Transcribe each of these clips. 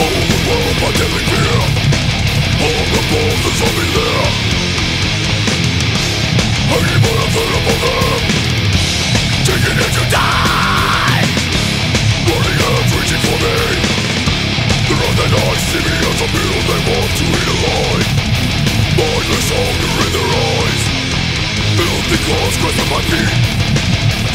Overwhelmed by deadly fear All the me there Hanging by a above them Taking it to die reaching for me rotten eyes see me as a meal they want to eat alive hunger in their eyes Filthy claws my feet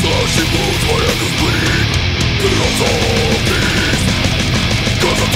Slashing wounds, my ankles bleed on They soak the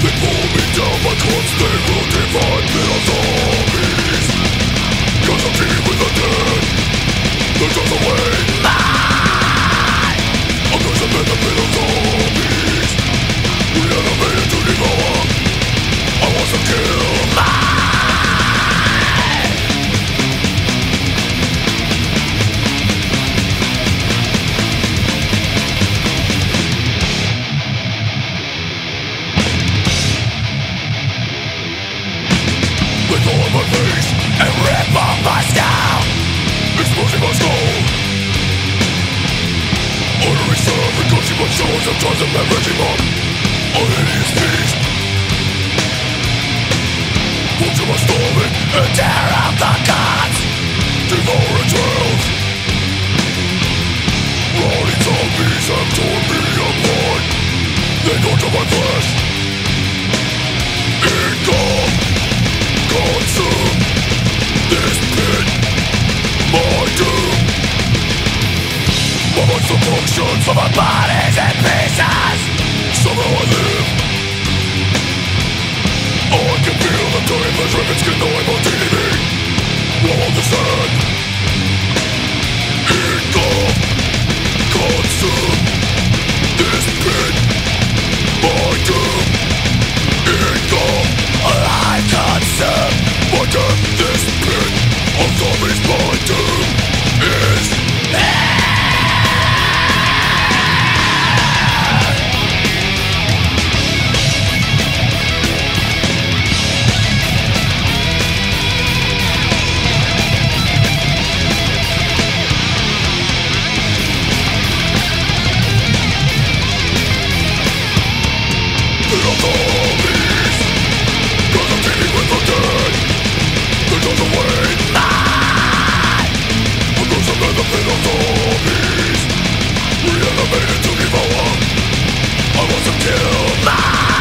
They pull me down, but what's will divide me as zombies shores I'm to leveraging up A hideous beast Vulture my stomach And tear out the guts Devour entrails Rotting zombies have torn me apart. They go to my flesh My mind's the functions of my Kill! Nah!